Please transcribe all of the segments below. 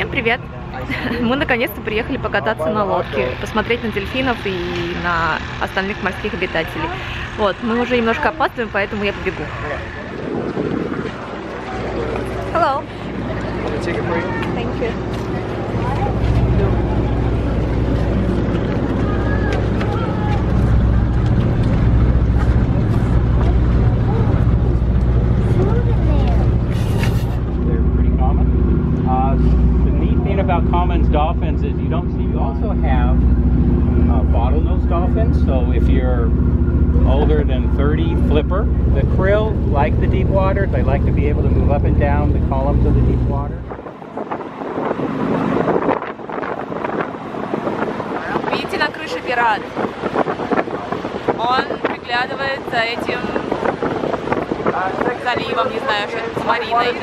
Всем привет! Мы наконец-то приехали покататься на лодке, посмотреть на дельфинов и на остальных морских обитателей. Вот, мы уже немножко опаздываем, поэтому я побегу. Hello. Thank you. water. They like to be able to move up and down the columns of the deep water. Видите на крыше пират? Он приглядывает за этим заливом, не знаю, что это, с Мариной.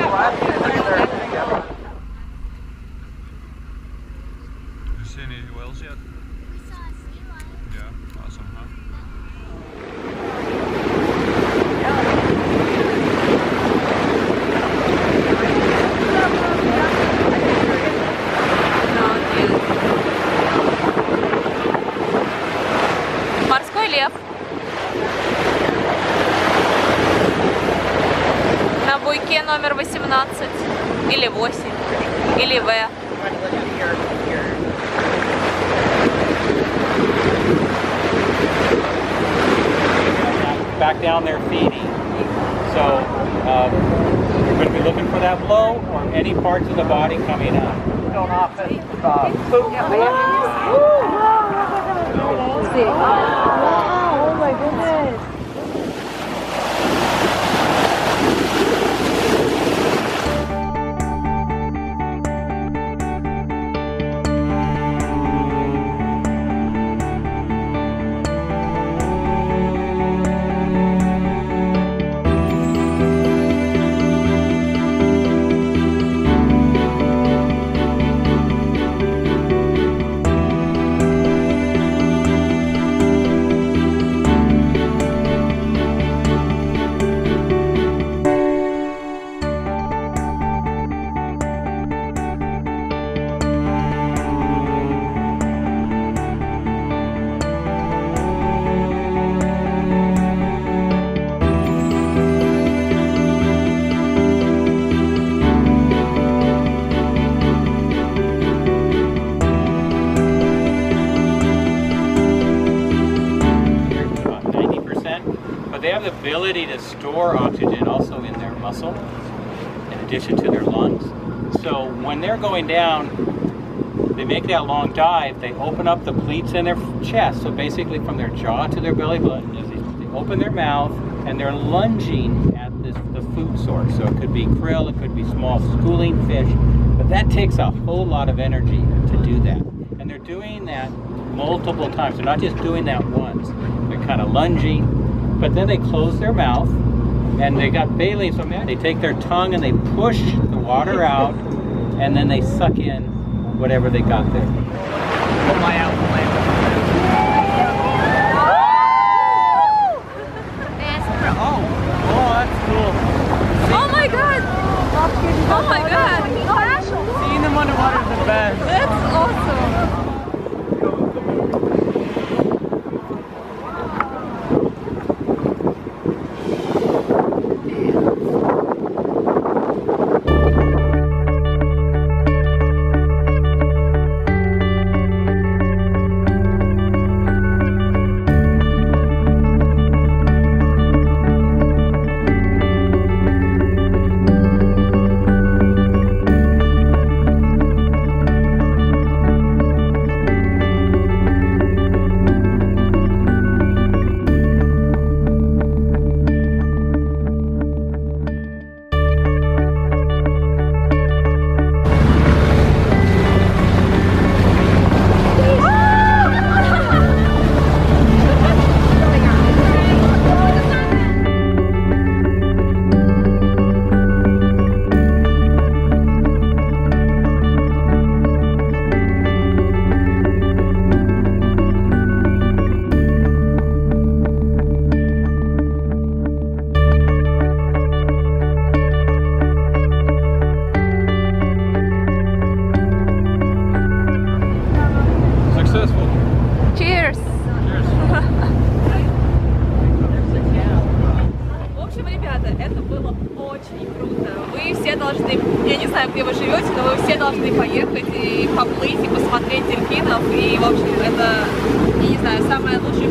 листке номер 18 или 8 или В. Back down there feeding. So um, you're going to be looking for that blow or any parts of the body coming up. Don't often uh, they have the ability to store oxygen also in their muscle in addition to their lungs. So when they're going down, they make that long dive, they open up the pleats in their chest, so basically from their jaw to their belly button, they open their mouth and they're lunging at this, the food source. So it could be krill, it could be small schooling fish, but that takes a whole lot of energy to do that. And they're doing that multiple times. They're not just doing that once. They're kind of lunging, but then they close their mouth and they got baleen on They take their tongue and they push the water out and then they suck in whatever they got there. знаем, где вы живете, но вы все должны поехать и поплыть, и посмотреть дельфинов. И, в общем, это, я не знаю, самое лучшее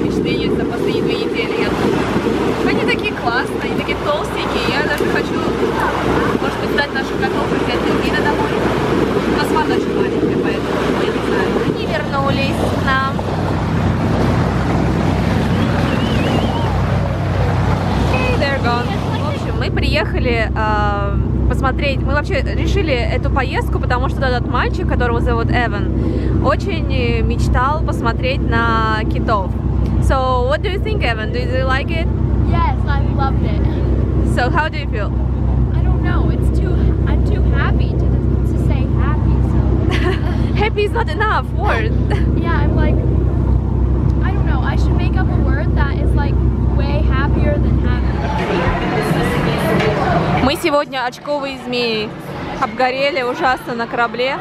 короче, решили эту поездку, потому что этот мальчик, которого зовут Эван, очень мечтал посмотреть на китов. So, what do you think, Evan? Do you like it? Yes, I loved it. So, how do you feel? I don't know. It's too. I'm too happy to, to say happy. So. happy is not enough word. yeah, I'm like. Сегодня очковые змеи обгорели ужасно на корабле.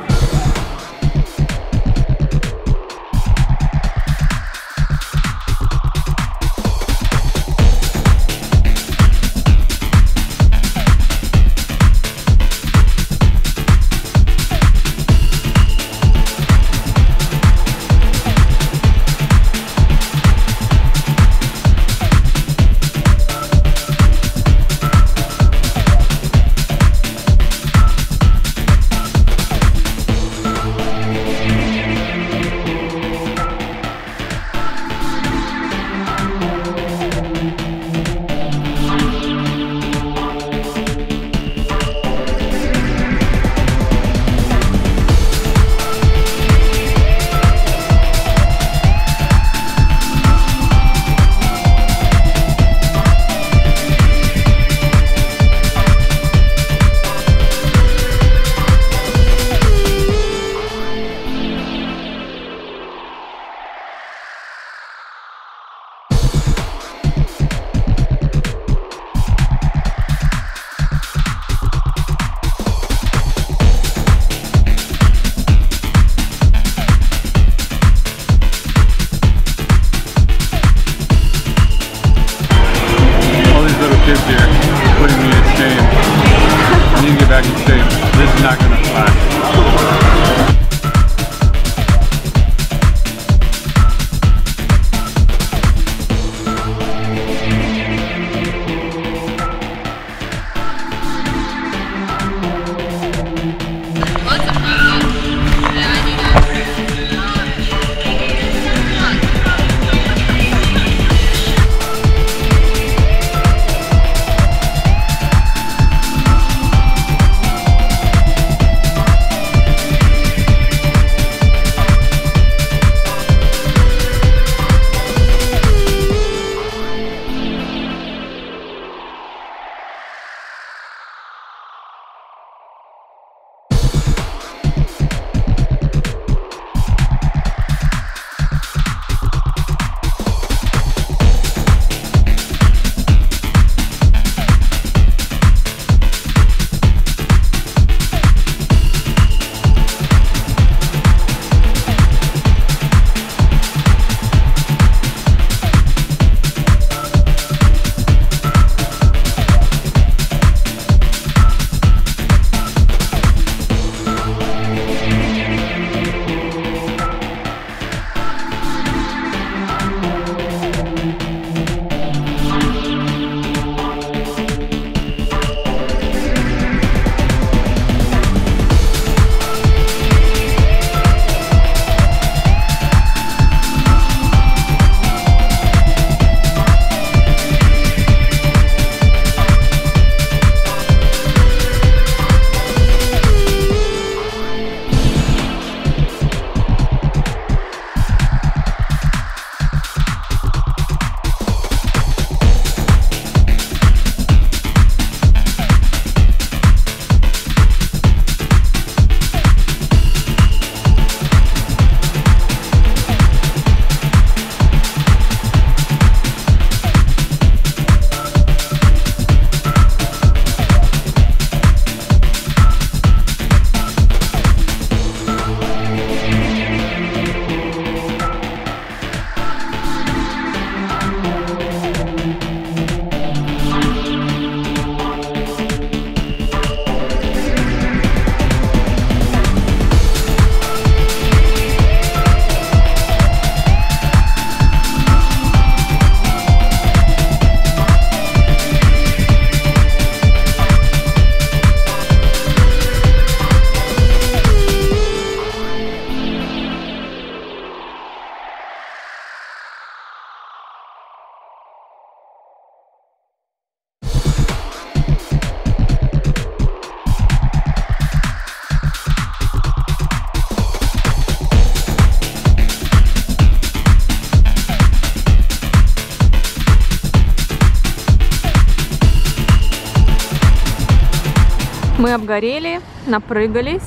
обгорели, напрыгались.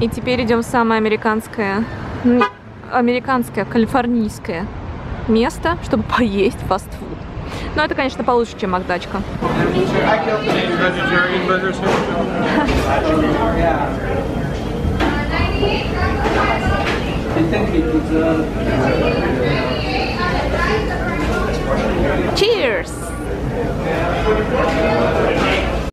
И теперь идем в самое американское, американское, калифорнийское место, чтобы поесть фастфуд. Но это, конечно, получше, чем Макдачка. Cheers!